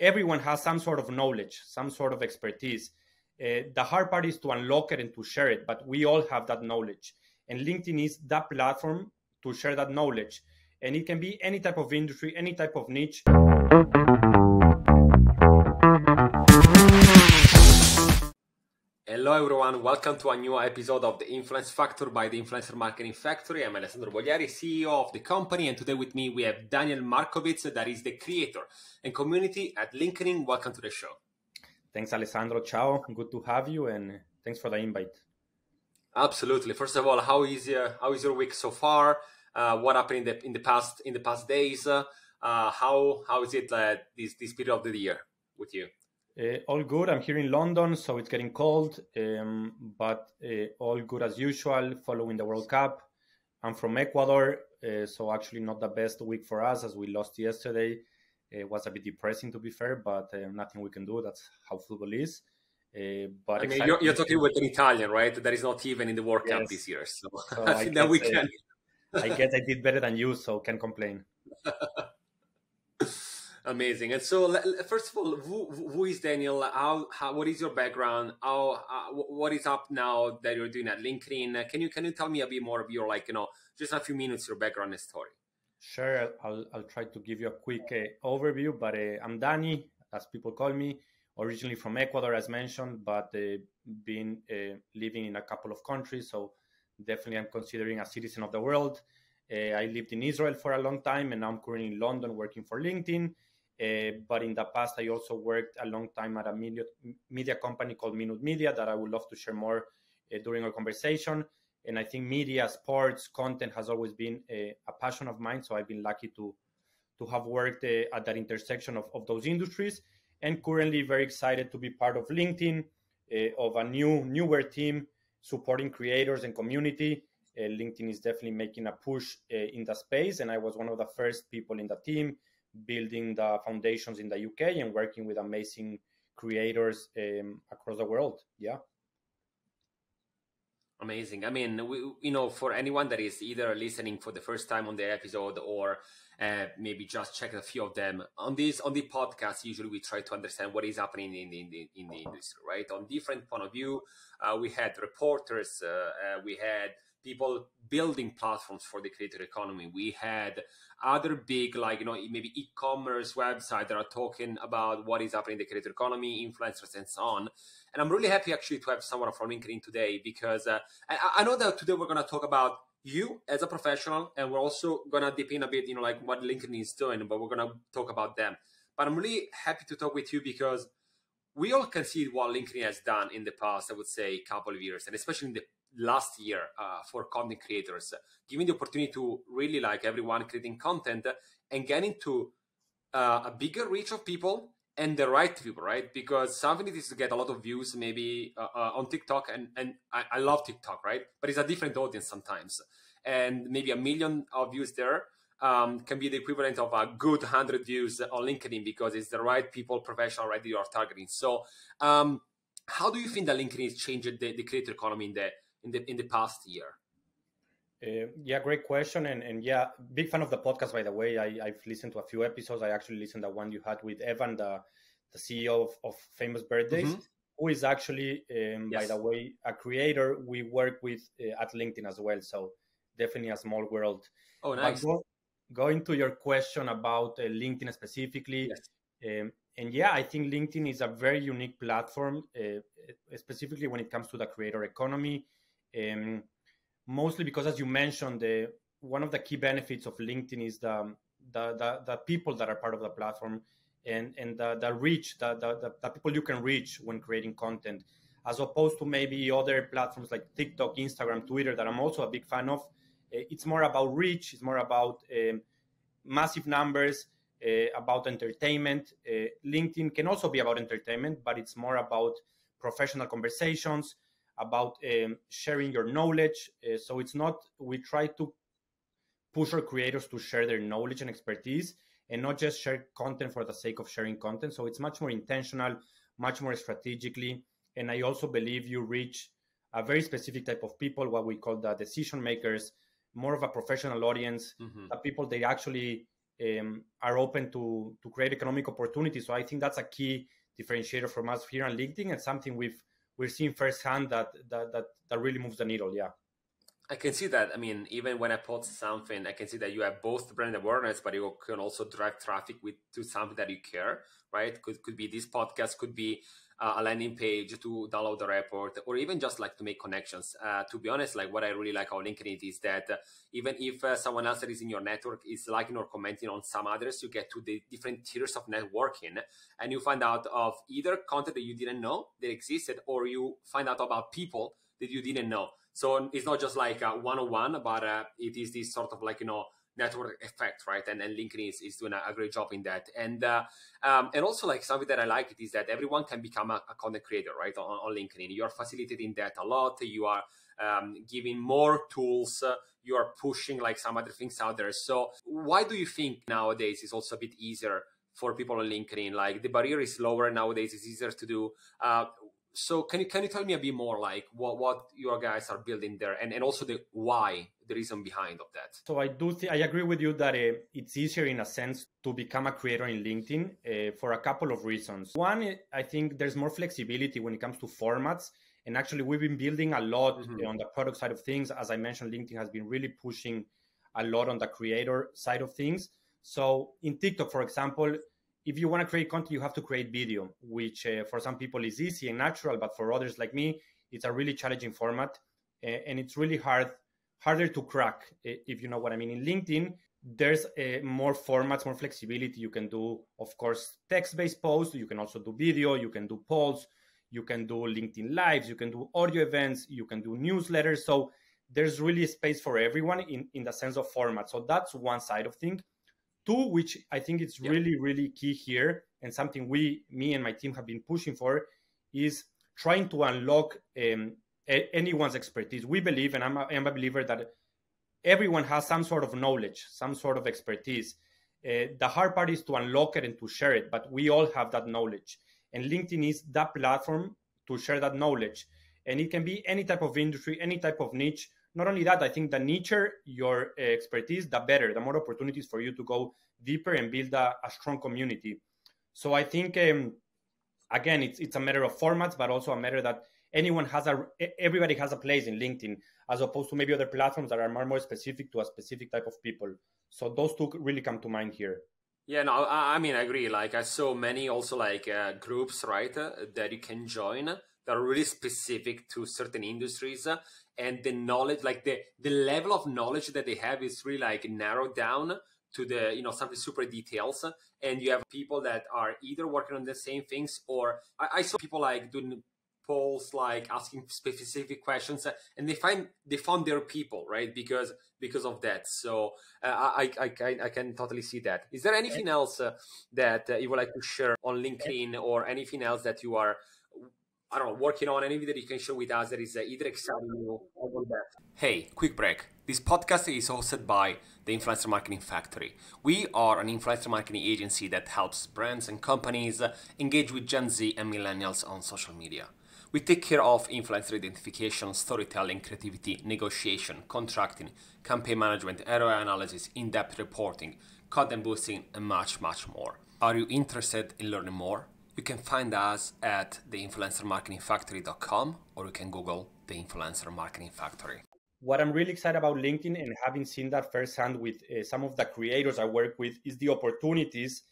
everyone has some sort of knowledge, some sort of expertise. Uh, the hard part is to unlock it and to share it, but we all have that knowledge. And LinkedIn is that platform to share that knowledge. And it can be any type of industry, any type of niche. Hello everyone, welcome to a new episode of the Influence Factor by the Influencer Marketing Factory. I'm Alessandro Bogliari, CEO of the company, and today with me we have Daniel Markovits, that is the creator and community at LinkedIn. Welcome to the show. Thanks, Alessandro. Ciao. Good to have you, and thanks for the invite. Absolutely. First of all, how is uh, how is your week so far? Uh, what happened in the in the past in the past days? Uh, how how is it uh, this this period of the year with you? Uh, all good. I'm here in London, so it's getting cold, um, but uh, all good as usual. Following the World Cup. I'm from Ecuador, uh, so actually not the best week for us as we lost yesterday. It was a bit depressing, to be fair, but uh, nothing we can do. That's how football is. Uh, but I mean, you're, you're, talking with an Italian, right? That is not even in the World yes. Cup this year, so, so I think that we can. I guess I did better than you, so can't complain. Amazing. And so, first of all, who, who is Daniel? How, how, what is your background? How, uh, what is up now that you're doing at LinkedIn? Can you can you tell me a bit more of your like you know just a few minutes your background and story? Sure. I'll I'll try to give you a quick uh, overview. But uh, I'm Danny, as people call me. Originally from Ecuador, as mentioned, but uh, been uh, living in a couple of countries. So definitely, I'm considering a citizen of the world. Uh, I lived in Israel for a long time, and now I'm currently in London working for LinkedIn. Uh, but in the past, I also worked a long time at a media, media company called Minute Media that I would love to share more uh, during our conversation. And I think media, sports, content has always been a, a passion of mine. So I've been lucky to to have worked uh, at that intersection of, of those industries. And currently, very excited to be part of LinkedIn, uh, of a new newer team supporting creators and community. Uh, LinkedIn is definitely making a push uh, in the space, and I was one of the first people in the team building the foundations in the UK and working with amazing creators um, across the world. Yeah. Amazing. I mean, we, you know, for anyone that is either listening for the first time on the episode or uh, maybe just check a few of them on this on the podcast. Usually, we try to understand what is happening in the in the, in the industry, right? On different point of view, uh, we had reporters, uh, uh we had people building platforms for the creator economy. We had other big, like, you know, maybe e-commerce website that are talking about what is happening in the creator economy, influencers, and so on. And I'm really happy actually to have someone from LinkedIn today because uh, I, I know that today we're going to talk about you as a professional, and we're also to dip in a bit, you know, like what LinkedIn is doing, but we're to talk about them. But I'm really happy to talk with you because we all can see what LinkedIn has done in the past, I would say, couple of years, and especially in the last year uh, for content creators, giving the opportunity to really like everyone creating content and getting to uh, a bigger reach of people and the right people, right? Because something is to get a lot of views maybe uh, uh, on TikTok, and and I, I, love TikTok, right? But it's a different audience sometimes, and maybe a million of views there um, can be the equivalent of a good hundred views on LinkedIn because it's the right people, professional, right? You are targeting. So, um, how do you think that LinkedIn is changing the, the creator economy in the in the in the past year? Uh, yeah, great question, and and yeah, big fan of the podcast. By the way, I, I've listened to a few episodes. I actually listened to the one you had with Evan, the the CEO of, of Famous Birthdays, mm-hmm. who is actually, um, yes. by the way, a creator we work with uh, at LinkedIn as well. So definitely a small world. Oh, nice. Go, going to your question about uh, LinkedIn specifically, yes. um, and yeah, I think LinkedIn is a very unique platform, uh, specifically when it comes to the creator economy. Um, mostly because, as you mentioned, the one of the key benefits of LinkedIn is the the, the, the people that are part of the platform and and the, the reach, the, the, the people you can reach when creating content, as opposed to maybe other platforms like TikTok, Instagram, Twitter that I'm also a big fan of. Uh, it's more about reach. It's more about um, massive numbers. Uh, about entertainment. Uh, LinkedIn can also be about entertainment, but it's more about professional conversations, about um, sharing your knowledge. Uh, so it's not, we try to push our creators to share their knowledge and expertise and not just share content for the sake of sharing content. So it's much more intentional, much more strategically. And I also believe you reach a very specific type of people, what we call the decision makers, more of a professional audience, mm-hmm. the people they actually um, are open to to create economic opportunities. So I think that's a key differentiator from us here on LinkedIn and something we've we're seeing firsthand that that that, that really moves the needle. Yeah. I can see that. I mean, even when I post something, I can see that you have both brand awareness, but you can also drive traffic with to something that you care, right? Could could be this podcast, could be uh, a landing page to download the report, or even just like to make connections. Uh, to be honest, like what I really like about LinkedIn is that uh, even if uh, someone else that is in your network is liking or commenting on some others, you get to the different tiers of networking, and you find out of either content that you didn't know that existed, or you find out about people that you didn't know. So it's not just like a one-on-one, but uh, it is this sort of like, you know, network effect, right? And, and LinkedIn is, is doing a, a great job in that. And uh, um, and also like something that I like it is that everyone can become a, a content creator, right? On, on, LinkedIn, you are facilitating that a lot. You are um, giving more tools. Uh, you are pushing like some other things out there. So why do you think nowadays is also a bit easier for people on LinkedIn? Like the barrier is lower nowadays; it's easier to do. Uh, so can you can you tell me a bit more like what what your guys are building there and and also the why the reason behind of that? So i do think i agree with you that uh, it's easier in a sense to become a creator in linkedin uh, for a couple of reasons. One i think there's more flexibility when it comes to formats and actually we've been building a lot mm-hmm. on the product side of things. As i mentioned linkedin has been really pushing a lot on the creator side of things. So in tiktok for example if you want to create content, you have to create video, which uh, for some people is easy and natural, but for others like me, it's a really challenging format, and it's really hard harder to crack if you know what I mean. In LinkedIn, there's uh, more formats, more flexibility. You can do, of course, text-based posts. You can also do video. You can do polls. You can do LinkedIn lives. You can do audio events. You can do newsletters. So there's really space for everyone in, in the sense of format. So that's one side of things. Two, which I think it's yeah. really, really key here, and something we, me and my team have been pushing for, is trying to unlock um, a- anyone's expertise. We believe, and I'm a, I'm a believer that everyone has some sort of knowledge, some sort of expertise. Uh, the hard part is to unlock it and to share it, but we all have that knowledge. And LinkedIn is that platform to share that knowledge. And it can be any type of industry, any type of niche not only that, I think the nicher your uh, expertise, the better, the more opportunities for you to go deeper and build a, a strong community. So I think um, again, it's it's a matter of formats, but also a matter that anyone has a everybody has a place in LinkedIn, as opposed to maybe other platforms that are more more specific to a specific type of people. So those two really come to mind here. Yeah, no, I, I mean, I agree. Like, I saw many also like uh, groups, right, uh, that you can join that are really specific to certain industries and the knowledge like the the level of knowledge that they have is really like narrowed down to the you know something super details and you have people that are either working on the same things or i, I saw people like doing polls like asking specific questions and they find they found their people right because because of that so uh, I, I, I i can totally see that is there anything else uh, that uh, you would like to share on linkedin or anything else that you are I don't know, working on anything that you can share with us that is uh, either exciting or that. Hey, quick break. This podcast is hosted by the Influencer Marketing Factory. We are an influencer marketing agency that helps brands and companies uh, engage with Gen Z and millennials on social media. We take care of influencer identification, storytelling, creativity, negotiation, contracting, campaign management, ROI analysis, in depth reporting, content boosting, and much, much more. Are you interested in learning more? You can find us at theinfluencermarketingfactory.com or you can Google the Influencer Marketing Factory. What I'm really excited about LinkedIn and having seen that firsthand with uh, some of the creators I work with is the opportunities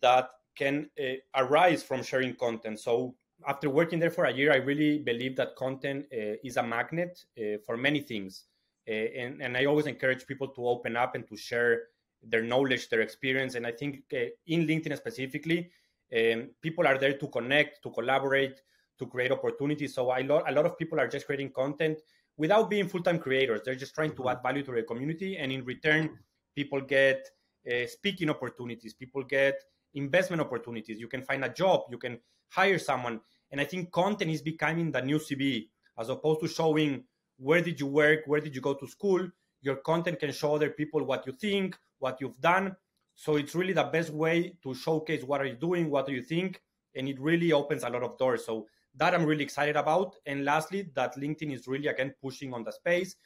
that can uh, arise from sharing content. So after working there for a year, I really believe that content uh, is a magnet uh, for many things. Uh, and, and I always encourage people to open up and to share their knowledge, their experience. And I think uh, in LinkedIn specifically, um, people are there to connect, to collaborate, to create opportunities. So a lot, a lot of people are just creating content without being full-time creators. They're just trying to mm-hmm. add value to the community, and in return, people get uh, speaking opportunities. People get investment opportunities. You can find a job. You can hire someone. And I think content is becoming the new CV, as opposed to showing where did you work, where did you go to school. Your content can show other people what you think, what you've done, so it's really the best way to showcase what are you doing, what do you think, and it really opens a lot of doors. So that I'm really excited about. And lastly, that LinkedIn is really again pushing on the space.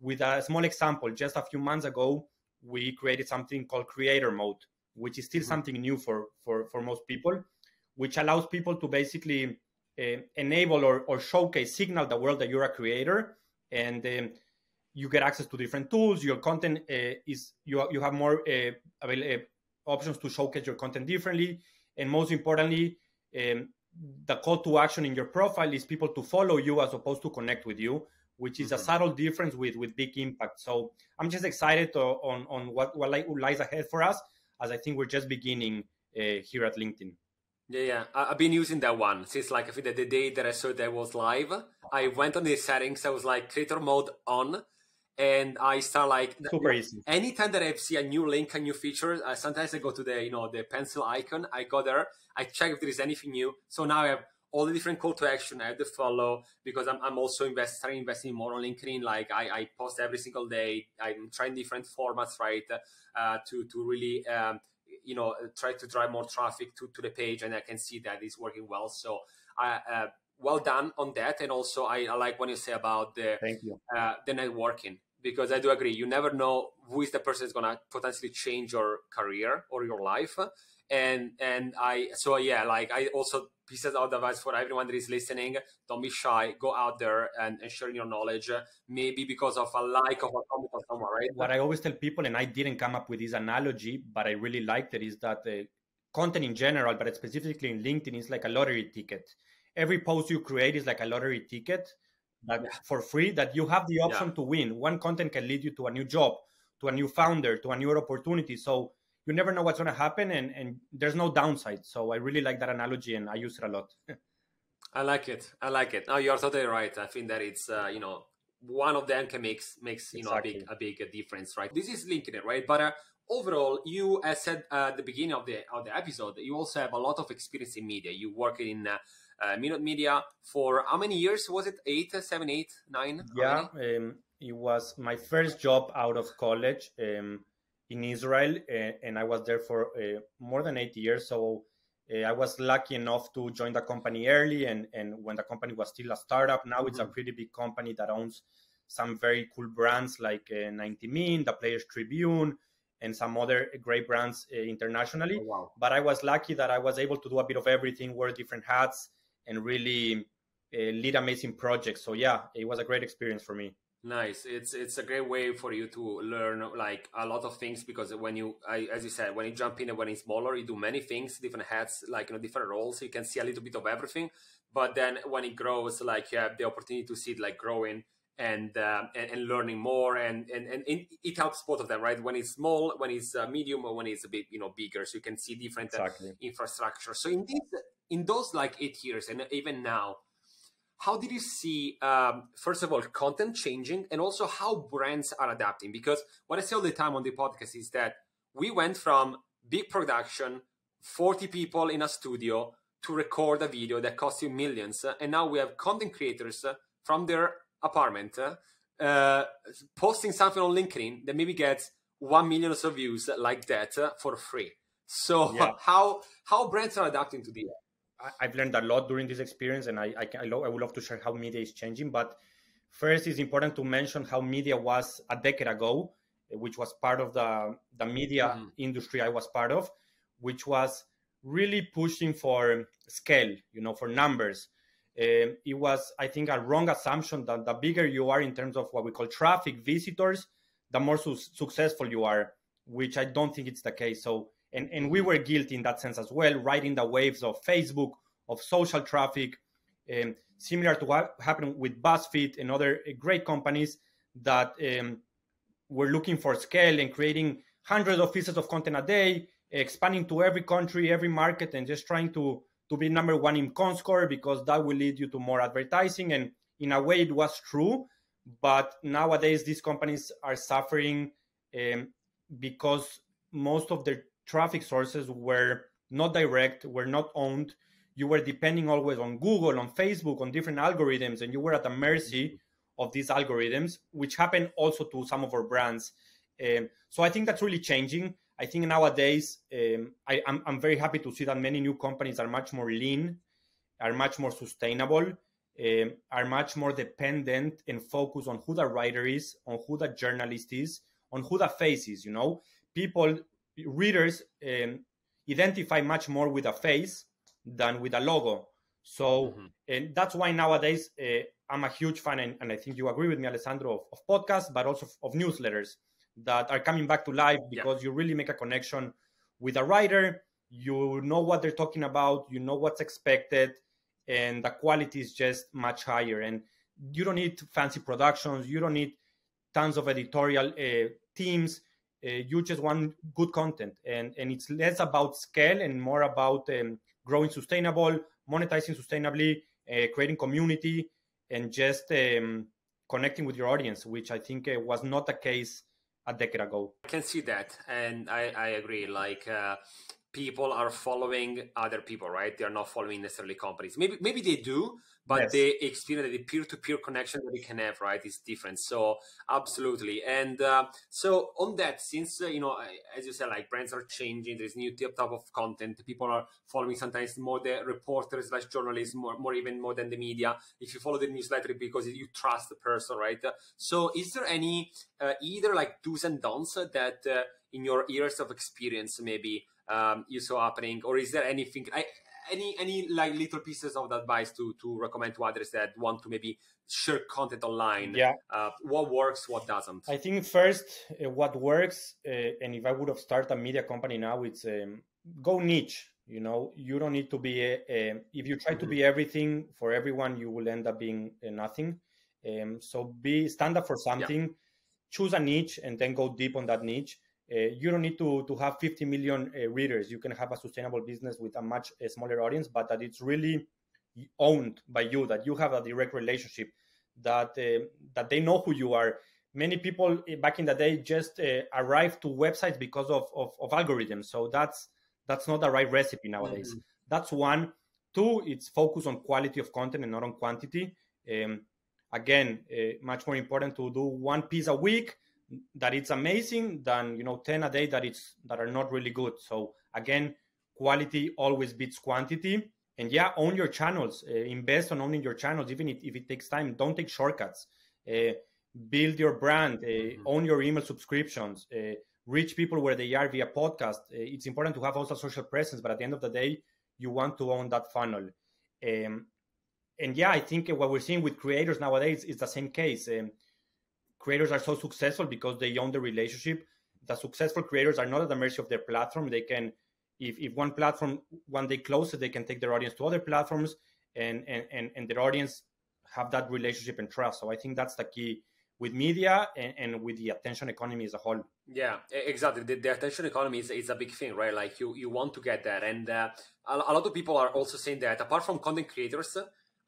With a small example, just a few months ago, we created something called creator mode, which is still mm-hmm. something new for, for, for most people, which allows people to basically uh, enable or, or showcase, signal the world that you're a creator. And um, you get access to different tools. Your content uh, is, you, you have more uh, available, uh, options to showcase your content differently. And most importantly, um, the call to action in your profile is people to follow you as opposed to connect with you which is mm-hmm. a subtle difference with with big impact so i'm just excited to, on on what what lies ahead for us as i think we're just beginning uh, here at linkedin yeah, yeah. I've been using that one since like I think that the day that I saw that was live. I went on the settings. I was like creator mode on, and I start like super easy. Anytime that I see a new link, a new feature, uh, sometimes I go to the you know the pencil icon. I go there, I check if there is anything new. So now I have all the different call to action. I have to follow because I'm, I'm also invest, starting investing more on LinkedIn. Like I, I post every single day. I'm trying different formats, right, uh, to to really um, you know try to drive more traffic to, to the page, and I can see that it's working well. So I. Uh, well done on that, and also I, I like what you say about the Thank you. Uh, the networking because I do agree. You never know who is the person that's gonna potentially change your career or your life. And and I so yeah, like I also pieces of advice for everyone that is listening. Don't be shy. Go out there and, and share your knowledge. Maybe because of a like of a comment or someone, right? What I always tell people, and I didn't come up with this analogy, but I really liked it, is that the content in general, but specifically in LinkedIn, is like a lottery ticket. Every post you create is like a lottery ticket that yeah. for free that you have the option yeah. to win. One content can lead you to a new job, to a new founder, to a new opportunity. So you never know what's going to happen, and and there's no downside. So I really like that analogy, and I use it a lot. I like it. I like it. No, you're totally right. I think that it's uh, you know one of them can makes makes you exactly. know a big a big difference, right? This is LinkedIn, right? But uh, overall, you as said uh, at the beginning of the of the episode, you also have a lot of experience in media. You work in uh, uh, Minute Media for how many years was it? Eight, seven, eight, nine? Yeah, um, it was my first job out of college um, in Israel, uh, and I was there for uh, more than eight years. So uh, I was lucky enough to join the company early, and, and when the company was still a startup. Now mm-hmm. it's a mm-hmm. pretty big company that owns some very cool brands like uh, 90 Min, the Players Tribune, and some other great brands uh, internationally. Oh, wow. But I was lucky that I was able to do a bit of everything, wear different hats, and really uh, lead amazing projects. So yeah, it was a great experience for me. Nice. It's it's a great way for you to learn like a lot of things because when you, I, as you said, when you jump in and when it's smaller, you do many things, different hats, like you know, different roles. So you can see a little bit of everything. But then when it grows, like you have the opportunity to see it like growing and uh, and, and, learning more, and, and and it helps both of them, right? When it's small, when it's uh, medium, or when it's a bit you know bigger, so you can see different uh, exactly. infrastructure. So in this in those like eight years and even now how did you see um, first of all content changing and also how brands are adapting? Because what i say all the time on the podcast is that we went from big production 40 people in a studio to record a video that cost you millions and now we have content creators from their apartment uh, posting something on linkedin that maybe gets 1 million of views like that for free. So yeah. how how brands are adapting to this I've learned a lot during this experience, and I, I, I, lo- I would love to share how media is changing. But first, it's important to mention how media was a decade ago, which was part of the, the media mm-hmm. industry I was part of, which was really pushing for scale, you know, for numbers. Um, it was, I think, a wrong assumption that the bigger you are in terms of what we call traffic, visitors, the more su- successful you are, which I don't think it's the case. So and and we were guilty in that sense as well, riding the waves of Facebook, of social traffic, um, similar to what happened with BuzzFeed and other great companies that um, were looking for scale and creating hundreds of pieces of content a day, expanding to every country, every market, and just trying to to be number one in Comscore because that will lead you to more advertising. And in a way, it was true, but nowadays these companies are suffering um, because most of their traffic sources were not direct, were not owned. You were depending always on Google, on Facebook, on different algorithms, and you were at the mercy of these algorithms, which happened also to some of our brands. Um, so I think that's really changing. I think nowadays um, I, am very happy to see that many new companies are much more lean, are much more sustainable, um, are much more dependent and focused on who the writer is, on who the journalist is, on who the face is. You know, people, readers um, identify much more with a face than with a logo. So, mm-hmm. and that's why nowadays uh, I'm a huge fan, and, and, I think you agree with me, Alessandro, of, of podcasts, but also of, of newsletters that are coming back to life because yeah. you really make a connection with a writer. You know what they're talking about, you know what's expected, and the quality is just much higher. And you don't need fancy productions, you don't need tons of editorial uh, teams. Uh, you just want good content, and and it's less about scale and more about um, growing sustainable, monetizing sustainably, uh, creating community, and just um, connecting with your audience, which I think uh, was not the case a decade ago. I can see that, and I, I agree. Like uh, people are following other people, right? They are not following necessarily companies. Maybe maybe they do, but yes. the experience, the peer-to-peer connection that we can have, right, is different. So absolutely. And uh, so on that, since uh, you know, as you said, like brands are changing, there's new type of content. People are following sometimes more the reporters slash journalists, more, more even more than the media. If you follow the newsletter because you trust the person, right? So is there any uh, either like do's and don'ts that uh, in your years of experience maybe um, you saw happening, or is there anything? I, any any like little pieces of advice to to recommend to others that want to maybe share content online yeah uh, what works what doesn't i think first uh, what works uh, and if i would have started a media company now it's um, go niche you know you don't need to be a, a if you try mm-hmm. to be everything for everyone you will end up being nothing um, so be stand up for something yeah. choose a niche and then go deep on that niche uh, you don't need to, to have 50 million uh, readers. You can have a sustainable business with a much uh, smaller audience, but that it's really owned by you, that you have a direct relationship, that uh, that they know who you are. Many people uh, back in the day just uh, arrived to websites because of, of, of, algorithms. So that's that's not the right recipe nowadays. Mm-hmm. That's one. Two, it's focus on quality of content and not on quantity. Um, again, much more important to do one piece a week that it's amazing than you know 10 a day that it's that are not really good. So again quality always beats quantity. And yeah own your channels. Uh, invest on owning your channels even if, if it takes time. Don't take shortcuts. Uh, build your brand. Uh, mm-hmm. own your email subscriptions. Uh, reach people where they are via podcast. Uh, it's important to have also social presence but at the end of the day you want to own that funnel. Um, and yeah i think what we're seeing with creators nowadays is the same case. Um, creators are so successful because they own the relationship. The successful creators are not at the mercy of their platform. They can, if, if one platform one day closes, they can take their audience to other platforms, and and and, and their audience have that relationship and trust. So I think that's the key with media and, and with the attention economy as a whole. Yeah, exactly. The, the, attention economy is, is a big thing, right? Like you, you want to get that. And uh, a, a lot of people are also saying that apart from content creators,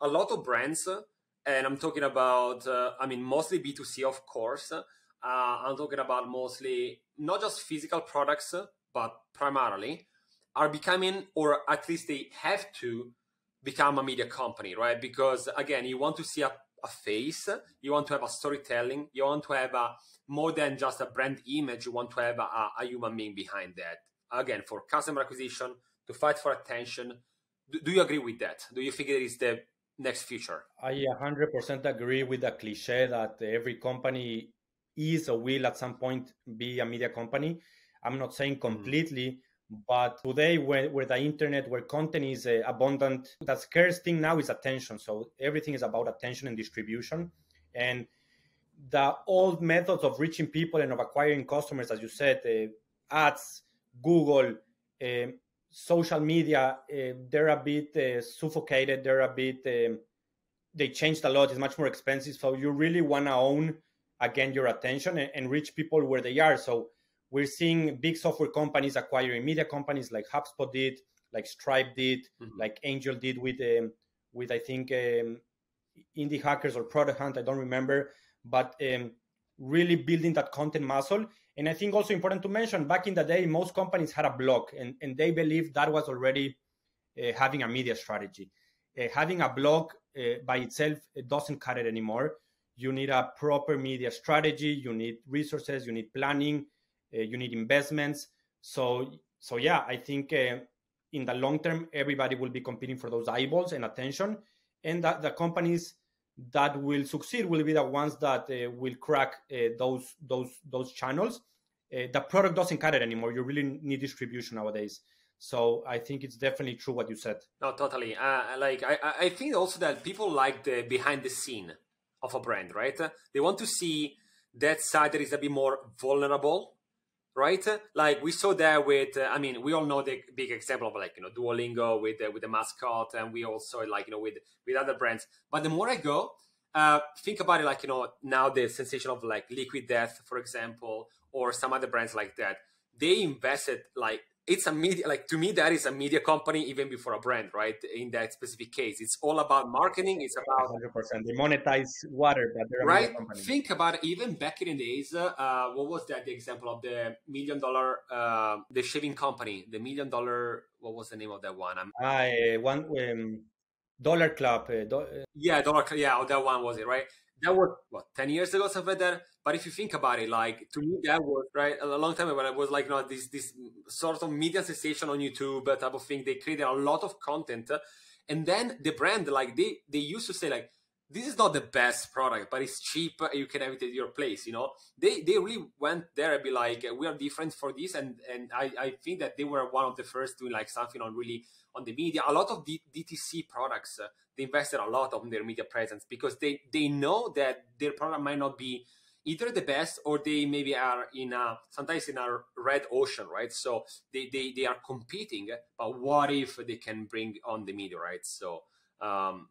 a lot of brands and I'm talking about, uh, I mean, mostly B2C, of course. Uh, I'm talking about mostly not just physical products, but primarily are becoming, or at least they have to become a media company, right? Because again, you want to see a, a face, you want to have a storytelling, you want to have a more than just a brand image, you want to have a, a human being behind that. Again, for customer acquisition, to fight for attention. Do, do you agree with that? Do you think it is the next future. I 100% agree with the cliche that every company is or will at some point be a media company. I'm not saying mm-hmm. completely, mm-hmm. but today, where, where the internet, where content is uh, abundant, the scarce thing now is attention. So everything is about attention and distribution. And the old methods of reaching people and of acquiring customers, as you said, uh, ads, Google, uh, social media uh, they're a bit uh, suffocated they're a bit um, they changed a lot it's much more expensive. So you really want to own again your attention and, and, reach people where they are. So we're seeing big software companies acquiring media companies like hubspot did like stripe did mm-hmm. like angel did with um, with i think um, indie hackers or product hunt i don't remember. But um, really building that content muscle and I think also important to mention, back in the day, most companies had a blog, and, and they believed that was already uh, having a media strategy. Uh, having a blog uh, by itself it doesn't cut it anymore. You need a proper media strategy. You need resources. You need planning. Uh, you need investments. So, so yeah, I think uh, in the long term, everybody will be competing for those eyeballs and attention, and the companies that will succeed will be the ones that uh, will crack those those those channels. Uh, the product doesn't cut it anymore. You really need distribution nowadays. So I think it's definitely true what you said. No, totally. Uh, like I, I think also that people like the behind the scene of a brand, right? They want to see that side that is a bit more vulnerable, right? Like we saw there with, uh, I mean, we all know the big example of like you know Duolingo with uh, with the mascot, and we also like you know with with other brands. But the more I go, uh, think about it, like you know now the sensation of like Liquid Death, for example, or some other brands like that. They invested like it's a media like to me that is a media company even before a brand right? In that specific case it's all about marketing it's about 100% they monetize water but they're right? think about it, even back in the days uh, what was that the example of the million dollar uh, the shaving company the million dollar what was the name of that one? I'm, I one um, dollar club uh, do, uh, yeah dollar yeah oh, that one was it right that was what 10 years ago something like that? But if you think about it like to me that was right? A long time ago it was like you know this this sort of media sensation on youtube type of thing. They created a lot of content and then the brand like they they used to say like this is not the best product but it's cheap you can have it at your place you know? They they really went there and be like we are different for this and and i i think that they were one of the first doing like something on really on the media a lot of D- dtc products uh, they invested a lot on their media presence because they they know that their product might not be either the best or they maybe are in a sometimes in a red ocean right? So they they, they are competing but what if they can bring on the media right? So um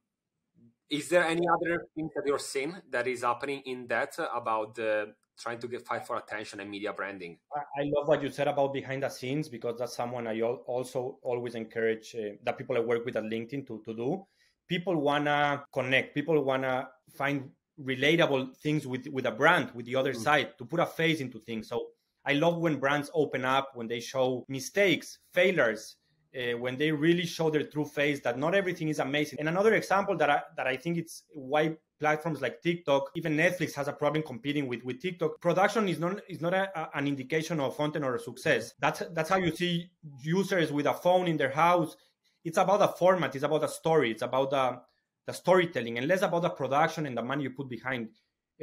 is there any other thing that you're seeing that is happening in that about the trying to get fight for attention and media branding. I love what you said about behind the scenes because that's someone i also always encourage uh, that people i work with at linkedin to, to do. People wanna connect. People wanna find relatable things with with a brand with the other mm-hmm. side to put a face into things. So i love when brands open up when they show mistakes failures uh, when they really show their true face that not everything is amazing. And another example that i that i think it's why platforms like tiktok even netflix has a problem competing with with tiktok production is not is not a, a, an indication of content or success that's that's how you see users with a phone in their house it's about a format, it's about a story, it's about the, the storytelling, and less about the production and the money you put behind.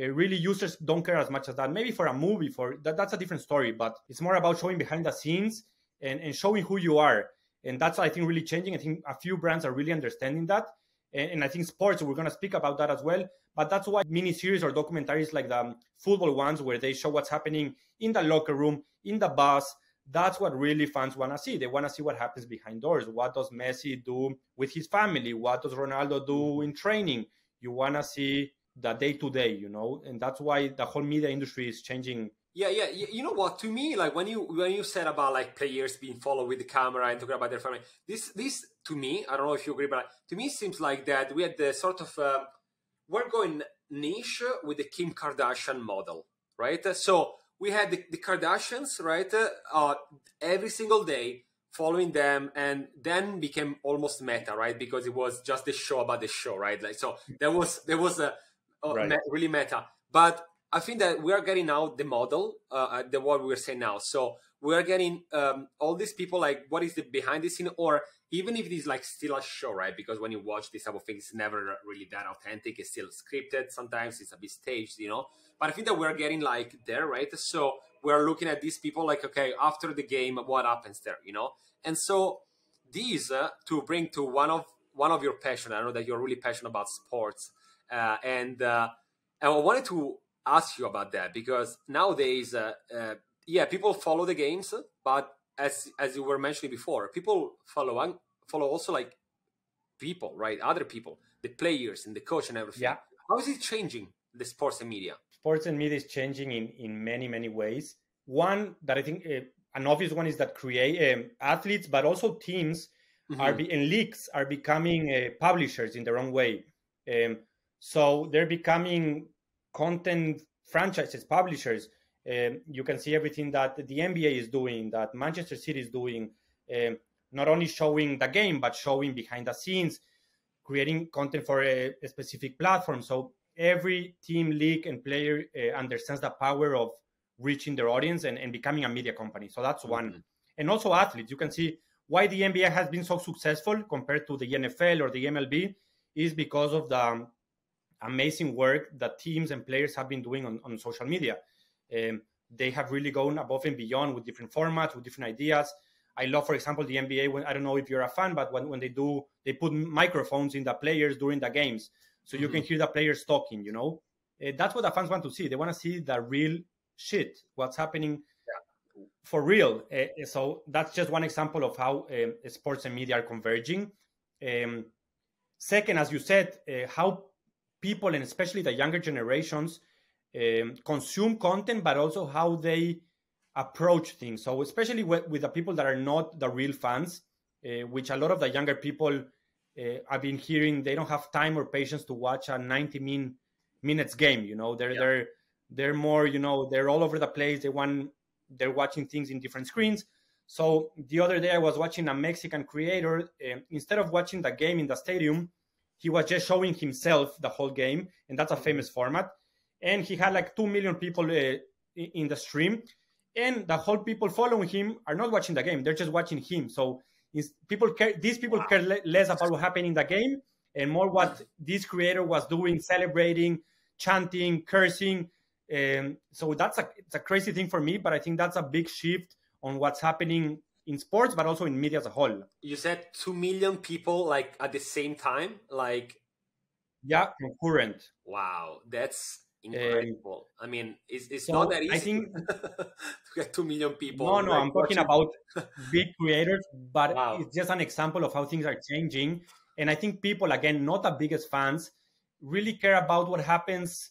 Uh, really, users don't care as much as that. Maybe for a movie, for that, that's a different story, but it's more about showing behind the scenes and, and showing who you are. And that's, I think, really changing. I think a few brands are really understanding that. And, and I think sports, we're going to speak about that as well. But that's why mini series or documentaries like the um, football ones, where they show what's happening in the locker room, in the bus, that's what really fans want to see. They want to see what happens behind doors. What does Messi do with his family? What does Ronaldo do in training? You want to see the day to day, you know, and that's why the whole media industry is changing. Yeah, yeah. You know what? To me, like when you when you said about like players being followed with the camera and talking about their family, this this to me, I don't know if you agree, but to me, seems like that we had the sort of uh, we're going niche with the Kim Kardashian model, right? So we had the, the Kardashians, right? Uh, every single day following them and then became almost meta right because it was just the show about the show right like so there was there was a, a right. me, really meta but i think that we are getting out the model uh, the what we're saying now so we are getting um, all these people like what is the behind the scene or even if it is like still a show right because when you watch this type of thing it's never really that authentic it's still scripted sometimes it's a bit staged you know but I think that we're getting like there, right? So we're looking at these people like, okay, after the game, what happens there, you know? And so these uh, to bring to one of one of your passion. I know that you're really passionate about sports, uh, and uh, and I wanted to ask you about that because nowadays, uh, uh, yeah, people follow the games, but as as you were mentioning before, people follow follow also like people, right? Other people, the players and the coach and everything. Yeah. How is it changing the sports and media? sports and media is changing in, in many, many ways. One that I think uh, an obvious one is that create um, athletes, but also teams mm-hmm. are be, and leagues are becoming uh, publishers in their own way. Um, so they're becoming content franchises, publishers. Um, you can see everything that the NBA is doing, that Manchester City is doing, um, not only showing the game, but showing behind the scenes, creating content for a, a specific platform. So every team, league, and player uh, understands the power of reaching their audience and, and becoming a media company. So that's mm-hmm. one. And also athletes. You can see why the NBA has been so successful compared to the NFL or the MLB is because of the amazing work that teams and players have been doing on, on social media. Um, they have really gone above and beyond with different formats, with different ideas. I love, for example, the NBA. When I don't know if you're a fan, but when, when they do, they put microphones in the players during the games, so you mm-hmm. can hear the players talking. You know, uh, that's what the fans want to see. They want to see the real shit, what's happening yeah. for real. Uh, so that's just one example of how um, sports and media are converging. Um, second, as you said, uh, how people and especially the younger generations um, consume content, but also how they approach things. So, especially with, with the people that are not the real fans, uh, which a lot of the younger people uh, I've been hearing, they don't have time or patience to watch a 90 min, minutes game. You know, they're yeah. they're they're more, you know, they're all over the place. They want they're watching things in different screens. So the other day I was watching a Mexican creator. Uh, instead of watching the game in the stadium, he was just showing himself the whole game, and that's a mm-hmm. famous format. And he had like two million people uh, in the stream, and the whole people following him are not watching the game; they're just watching him. So people care. These people wow. care le- less about what happened in the game and more what this creator was doing, celebrating, chanting, cursing. Um, so that's a it's a crazy thing for me, but I think that's a big shift on what's happening in sports, but also in media as a whole. You said two million people like at the same time, like yeah, concurrent. Wow, that's incredible. Um, I mean, it's, it's so not that easy I think, to get two million people. No, no, like I'm talking about big creators, but wow. it's just an example of how things are changing. And I think people, again, not the biggest fans, really care about what happens,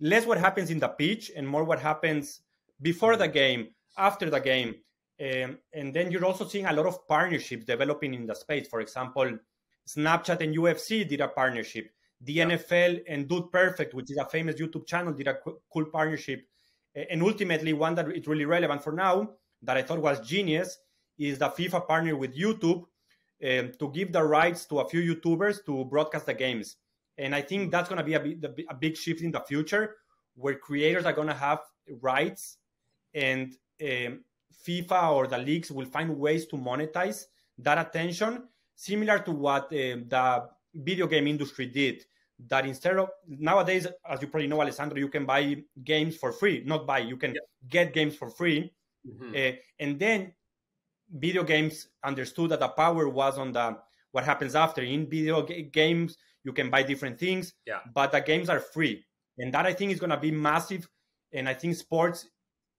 less what happens in the pitch and more what happens before the game, after the game. Um, and then you're also seeing a lot of partnerships developing in the space. For example, Snapchat and UFC did a partnership. The yeah. NFL and Dude Perfect, which is a famous YouTube channel, did a cool partnership. And ultimately, one that is really relevant for now that I thought was genius is the FIFA partner with YouTube um, to give the rights to a few YouTubers to broadcast the games. And I think that's going to be a, a big shift in the future where creators are going to have rights and um, FIFA or the leagues will find ways to monetize that attention, similar to what uh, the video game industry did. That instead of nowadays, as you probably know, Alessandro, you can buy games for free. Not buy, you can yeah. get games for free. Mm-hmm. Uh, and then video games understood that the power was on the what happens after. In video g- games, you can buy different things, yeah. but the games are free, and that I think is going to be massive. And I think sports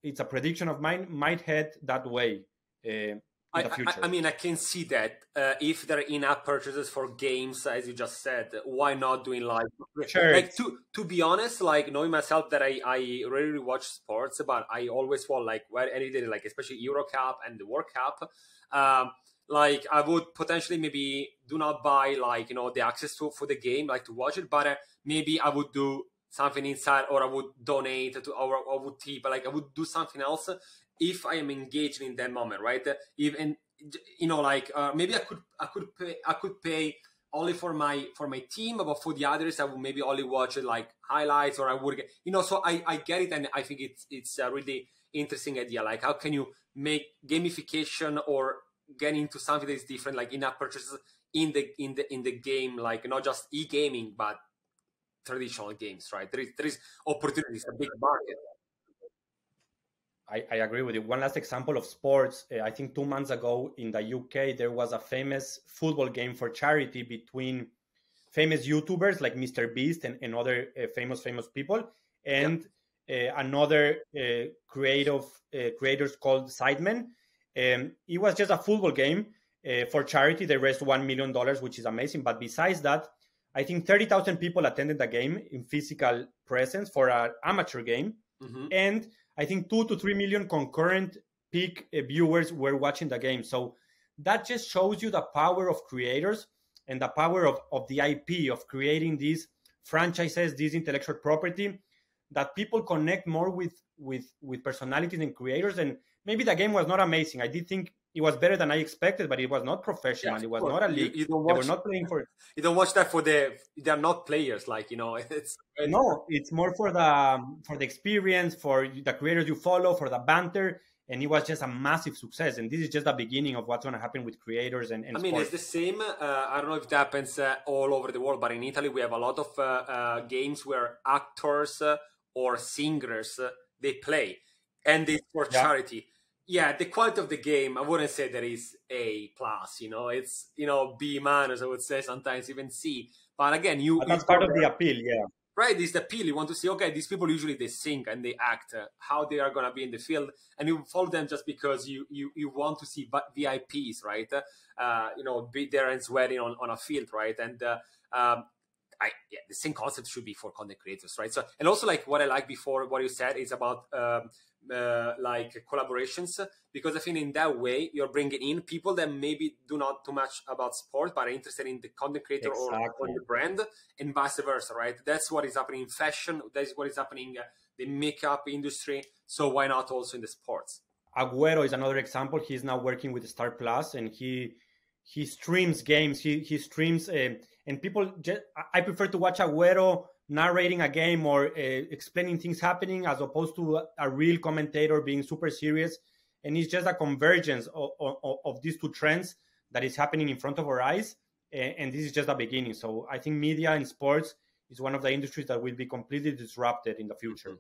it's a prediction of mine might head that way uh, in I, the future. I, I, mean, I can see that uh, if there are in-app purchases for games, as you just said, why not doing live? Sure. Like to to be honest, like knowing myself that I I rarely watch sports, but I always follow like where any day, like especially Euro Cup and the World Cup. Um, like I would potentially maybe do not buy like you know the access to for the game like to watch it, but uh, maybe I would do something inside or I would donate to or I would tip like I would do something else if I am engaged in that moment right? Even you know like uh, maybe I could I could pay I could pay only for my for my team but for the others I would maybe only watch like highlights or I would get you know so I I get it and I think it's it's a really interesting idea. Like how can you make gamification or get into something that is different like in-app purchases in the in the in the game like not just e-gaming but traditional games, right? There is there is opportunities, a big market. I, I, agree with you. One last example of sports. Uh, I think two months ago in the UK, there was a famous football game for charity between famous YouTubers like Mr. Beast and, and other uh, famous, famous people, and uh, another uh, creative creators called Sidemen. Um, it was just a football game for charity. They raised $1 million, which is amazing. But besides that, I think 30,000 people attended the game in physical presence for an amateur game. Mm-hmm. And I think two to three million concurrent peak uh, viewers were watching the game. So that just shows you the power of creators and the power of, of the IP, of creating these franchises, this intellectual property that people connect more with with with personalities and creators and maybe the game was not amazing i did think it was better than I expected, but it was not professional. It was not a league. You, you don't watch, they were not playing for. You don't watch that for the. They're not players, like you know. It's no. It's more for the for the experience, for the creators you follow, for the banter, and it was just a massive success. And this is just the beginning of what's going to happen with creators and. and I mean, sports. it's the same. Uh, I don't know if it happens uh, all over the world, but in Italy we have a lot of uh, uh games where actors uh, or singers uh, they play, and it's for yeah. charity. Yeah, the quality of the game, I wouldn't say there is A plus. You know, it's you know B minus. I would say sometimes even C. But again, you but that's you part of the appeal. Yeah right this is the appeal you want to see okay these people usually they sing and they act uh, how they are going to be in the field and you follow them just because you you, you want to see vips right uh, you know be there and sweating on, on a field right and uh, um, I, yeah, the same concept should be for content creators, right? So, and also like what I like before, what you said is about um, uh, like collaborations because I think in that way you're bringing in people that maybe do not too much about sport but are interested in the content creator exactly. or, or, the brand and vice versa, right? That's what is happening in fashion. That's what is happening uh, the makeup industry. So why not also in the sports? Agüero is another example. He's now working with Star Plus and he he streams games. He he streams uh, and people just I prefer to watch Agüero narrating a game or uh, explaining things happening as opposed to a real commentator being super serious. And it's just a convergence of, of, of these two trends that is happening in front of our eyes and, and, this is just the beginning. So i think media and sports is one of the industries that will be completely disrupted in the future.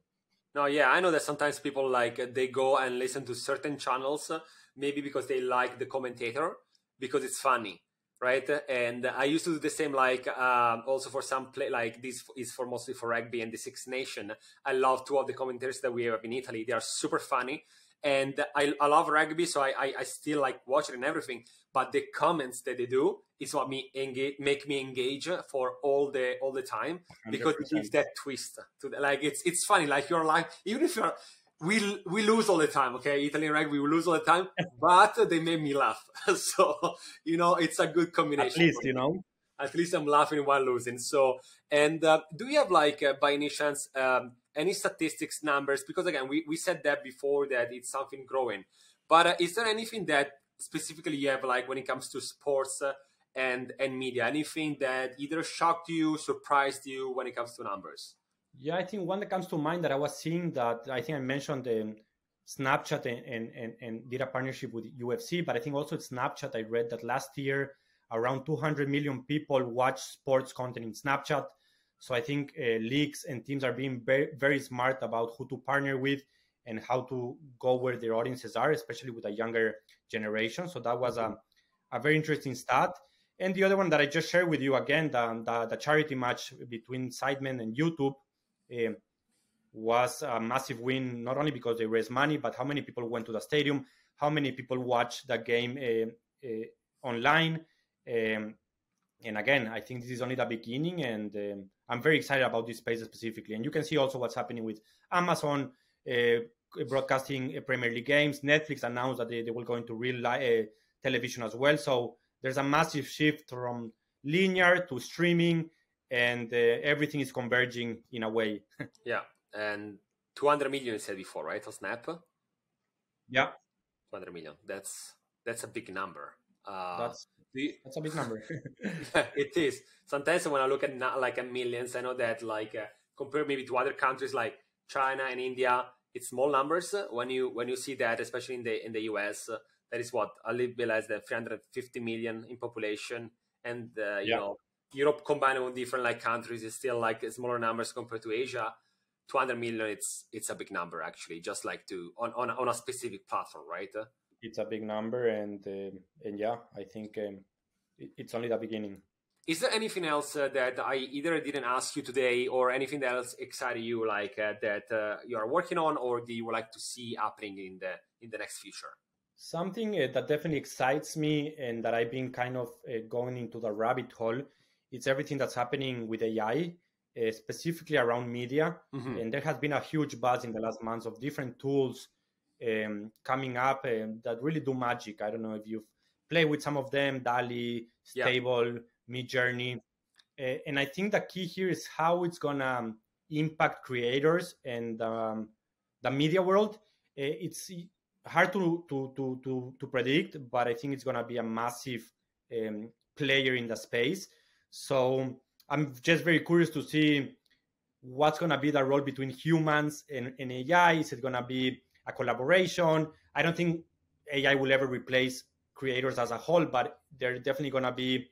No yeah i know that sometimes people like they go and listen to certain channels maybe because they like the commentator because it's funny right? And I used to do the same, like um, also for some play, like this is for mostly for rugby and the Six Nation. I love two of the commentators that we have in Italy. They are super funny, and I, I love rugby, so I, I, I still like watch it and everything. But the comments that they do is what me engage, make me engage for all the all the time because 100%. it gives that twist to the, like it's it's funny. Like you're like even if you're we we lose all the time. Okay, Italian rugby we lose all the time, but they made me laugh. so you know, it's a good combination. At least you know. At least I'm laughing while losing. So, and uh, do you have like uh, by any chance um, any statistics numbers? Because again, we, we said that before that it's something growing. But uh, is there anything that specifically you have like when it comes to sports uh, and and media? Anything that either shocked you, surprised you when it comes to numbers? Yeah, I think one that comes to mind that I was seeing that I think I mentioned the Snapchat and, and, and did a partnership with UFC, but I think also Snapchat. I read that last year around 200 million people watch sports content in Snapchat. So I think uh, leagues and teams are being very, very smart about who to partner with and how to go where their audiences are, especially with a younger generation. So that was a, a very interesting stat. And the other one that I just shared with you again, the, the, the charity match between Sidemen and YouTube was a massive win, not only because they raised money, but how many people went to the stadium, how many people watched the game uh, uh, online. Um, and again, I think this is only the beginning, and um, I'm very excited about this space specifically. And you can see also what's happening with Amazon uh, broadcasting Premier League games. Netflix announced that they, they will go into real li- uh, television as well. So there's a massive shift from linear to streaming and uh, everything is converging in a way. yeah, and 200 million you said before, right? On Snap. Yeah, 200 million. That's that's a big number. Uh, that's that's a big number. yeah, it is. Sometimes when I look at not like a millions, I know that like uh, compared maybe to other countries like China and India, it's small numbers. When you when you see that, especially in the in the US, uh, that is what a little bit less than 350 million in population, and uh, you yeah. know Europe combined with different like countries is still like smaller numbers compared to Asia. 200 million, it's it's a big number actually. Just like to on on, on a specific platform, right? It's a big number, and uh, and yeah, I think um, it, it's only the beginning. Is there anything else uh, that I either didn't ask you today, or anything else excited you, like uh, that uh, you are working on, or do you would like to see happening in the in the next future? Something uh, that definitely excites me, and that I've been kind of uh, going into the rabbit hole, it's everything that's happening with AI, uh, specifically around media. Mm-hmm. And there has been a huge buzz in the last months of different tools um, coming up um, that really do magic. I don't know if you've played with some of them, DALL-E, Stable, yeah. Midjourney. Uh, and I think the key here is how it's going to um, impact creators and um, the media world. Uh, it's hard to, to, to, to, to predict, but I think it's going to be a massive um, player in the space. So I'm just very curious to see what's going to be the role between humans and, and AI. Is it going to be a collaboration. I don't think AI will ever replace creators as a whole, but they're definitely going to be.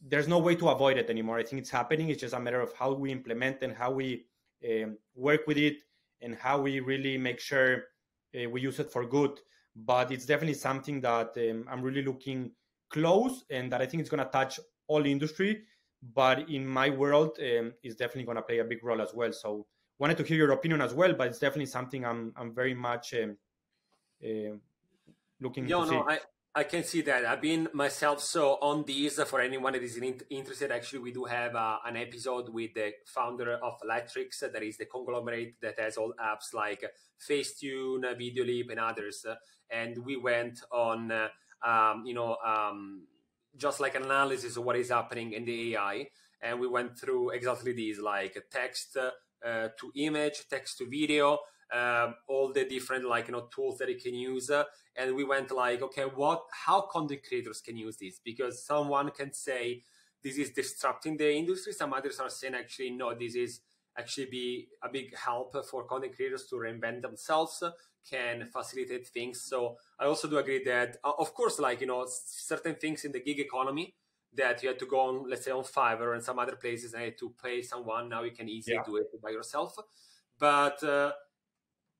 There's no way to avoid it anymore. I think it's happening. It's just a matter of how we implement and how we um, work with it and how we really make sure uh, we use it for good. But it's definitely something that um, I'm really looking close and that I think it's going to touch all industry. But in my world, um, it's definitely going to play a big role as well. So wanted to hear your opinion as well. But it's definitely something I'm I'm very much um, uh, looking. Yeah, no, see. I I can see that. I've been myself so on these for anyone that is interested. Actually, we do have uh, an episode with the founder of Lightricks, that is the conglomerate that has all apps like Facetune, Videoleap, and others. And we went on, uh, um, you know, um, just like an analysis of what is happening in the AI, and we went through exactly these, like text uh, to image, text to video um, all the different like you know tools that you can use uh, and we went like okay what how content creators can use this? Because someone can say this is disrupting the industry. Some others are saying actually no this is actually be a big help for content creators to reinvent themselves can facilitate things so i also do agree that uh, of course like you know certain things in the gig economy that you had to go on let's say on fiverr and some other places and had to pay someone now you can easily yeah. do it by yourself but uh,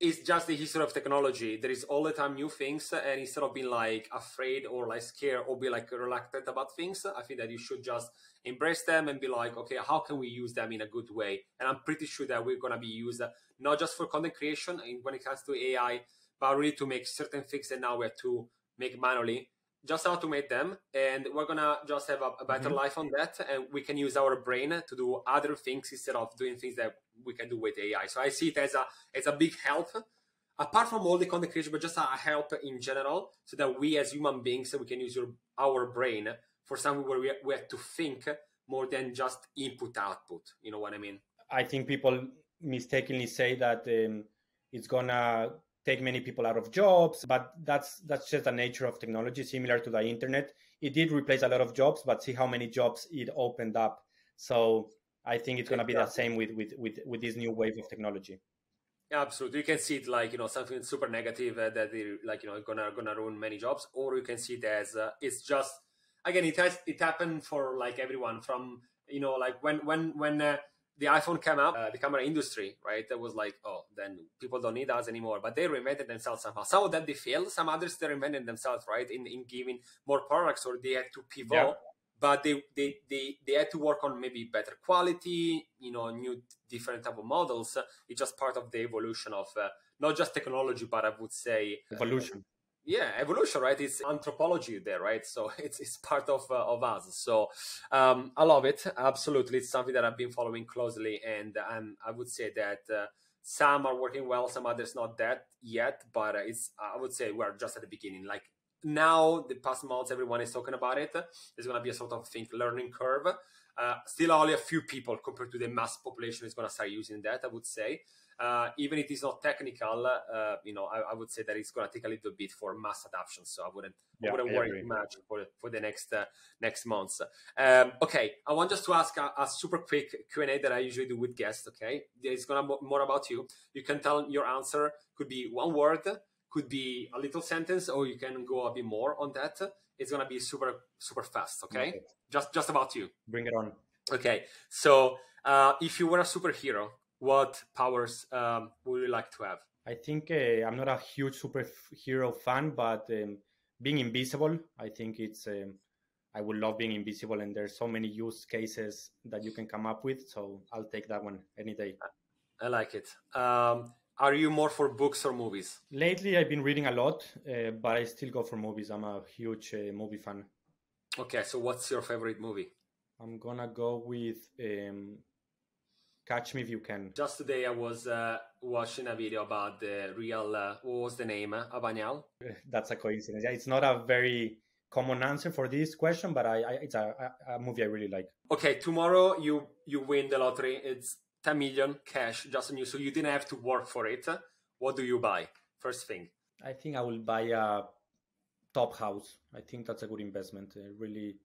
it's just the history of technology. There is all the time new things, and instead of being like afraid or like scared or be like reluctant about things, I think that you should just embrace them and be like, okay, how can we use them in a good way? And I'm pretty sure that we're gonna be used not just for content creation when it comes to AI, but really to make certain things that now we have to make manually just automate them and we're gonna just have a, a better mm-hmm. life on that and we can use our brain to do other things instead of doing things that we can do with ai so i see it as a as a big help. Apart from all the content creation but just a help in general so that we as human beings we can use your, our brain for something where we, we have to think more than just input output. You know what i mean? I think people mistakenly say that um, it's gonna take many people out of jobs but that's that's just the nature of technology similar to the internet. It did replace a lot of jobs but see how many jobs it opened up. So i think it's going to be the same with, with with with this new wave of technology. Yeah, absolutely. You can see it like you know something super negative uh, that they like you know gonna gonna ruin many jobs, or you can see it as uh, it's just again it has it happened for like everyone from you know like when when when uh, the iPhone came out, uh, the camera industry, right? That was like, oh, then people don't need us anymore. But they reinvented themselves somehow. Some of them they failed. Some others they reinvented themselves, right? In in giving more products, or they had to pivot. Yeah. But they, they they they had to work on maybe better quality, you know, new different type of models. It's just part of the evolution of uh, not just technology, but I would say evolution yeah evolution right? It's anthropology there right? So it's, it's part of uh, of us. So um, i love it. Absolutely. It's something that i've been following closely. And um, i would say that uh, some are working well some others not that yet. But uh, it's i would say we're just at the beginning. Like now the past months everyone is talking about it. There's going to be a sort of think learning curve. Uh, still only a few people compared to the mass population is going to start using that i would say uh, even if it's not technical, uh, you know, I, I, would say that it's going to take a little bit for mass adoption. So I wouldn't, yeah, I wouldn't worry too much for for the next uh, next months. Um, okay, I want just to ask a, a super quick Q and A that I usually do with guests. Okay, it's going to be more about you. You can tell your answer could be one word, could be a little sentence, or you can go a bit more on that. It's going to be super super fast. Okay, okay. just just about you. Bring it on. Okay, so uh, if you were a superhero, what powers um, would you like to have? I think uh, I'm not a huge superhero fan, but um, being invisible, I think it's. Um, I would love being invisible, and there's so many use cases that you can come up with. So I'll take that one any day. I like it. Um, are you more for books or movies? Lately, I've been reading a lot, uh, but I still go for movies. I'm a huge uh, movie fan. Okay, so what's your favorite movie? I'm gonna go with um, Catch Me If You Can. Just today, I was uh, watching a video about the real, uh, what was the name, uh, Abagnale? That's a coincidence. It's not a very common answer for this question, but I, I it's a, a, movie I really like. Okay, tomorrow you you win the lottery. It's 10 million cash just on you, so you didn't have to work for it. What do you buy? First thing. I think I will buy a top house. I think that's a good investment. Uh, really,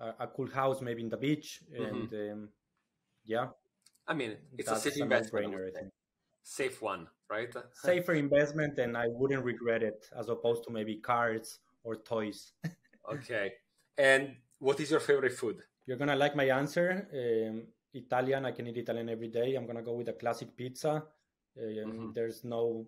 a, a, cool house, maybe in the beach, mm-hmm. and um, yeah, I mean, it's That's a city investment. safe one, right? Safer investment, and I wouldn't regret it, as opposed to maybe cards or toys. okay. And what is your favorite food? You're gonna like my answer. Um, Italian. I can eat Italian every day. I'm gonna go with a classic pizza. Uh, mm-hmm. There's no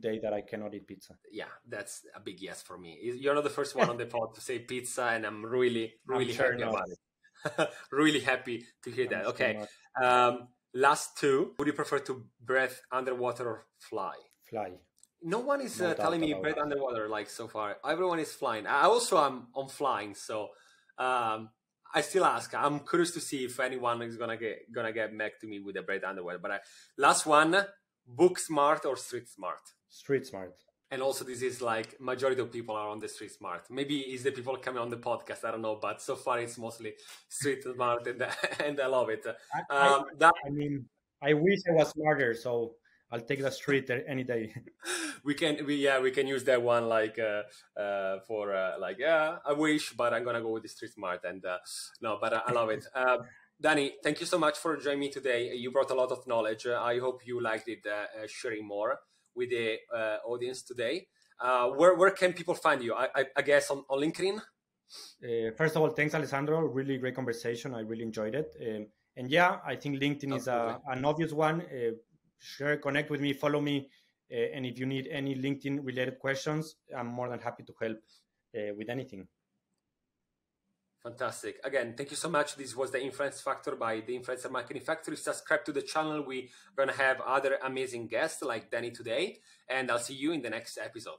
day that I cannot eat pizza. Yeah, that's a big yes for me. You're not the first one on the pod to say pizza, and I'm really, really I'm happy sure about it. really happy to hear that. Okay. Um, last two. Would you prefer to breathe underwater or fly? Fly. No one is no uh, telling me breathe underwater like so far. Everyone is flying. I also am on flying, so um, I still ask. I'm curious to see if anyone is gonna get gonna get back to me with the bread underwater. But I, last one, book smart or street smart? Street smart. And also, this is like majority of people are on the street smart. Maybe it's the people coming on the podcast. I don't know, but so far it's mostly street smart, and and I love it. I, um, that, I mean, I wish I was smarter. So I'll take the street any day. we can, we yeah, we can use that one like uh, uh, for uh, like yeah, I wish, but I'm gonna go with the street smart and uh, no, but I love it. Uh, Danny, thank you so much for joining me today. You brought a lot of knowledge. I hope you liked it, uh, sharing more with the audience today. where where can people find you? I, I, I guess on, on LinkedIn. first of all, thanks, Alessandro. Really great conversation. I really enjoyed it. Um, and yeah, I think LinkedIn is a, an obvious one share, connect with me, follow me. Uh, and if you need any LinkedIn related questions, I'm more than happy to help uh, with anything. Fantastic. Again, thank you so much. This was the Influence Factor by the Influencer Marketing Factory. Subscribe to the channel. We're going to have other amazing guests like Danny today. And I'll see you in the next episode.